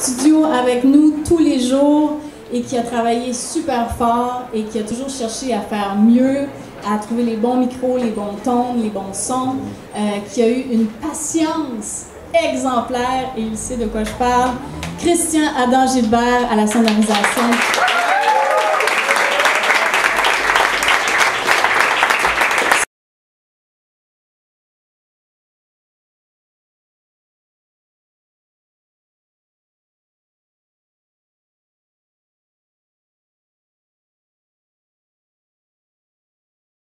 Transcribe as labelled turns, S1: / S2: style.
S1: studio avec nous tous les jours et qui a travaillé super fort et qui a toujours cherché à faire mieux, à trouver les bons micros, les bons tons, les bons sons, euh, qui a eu une patience exemplaire et il sait de quoi je parle. Christian Adam Gilbert à la sonorisation.